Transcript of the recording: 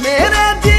Meredith.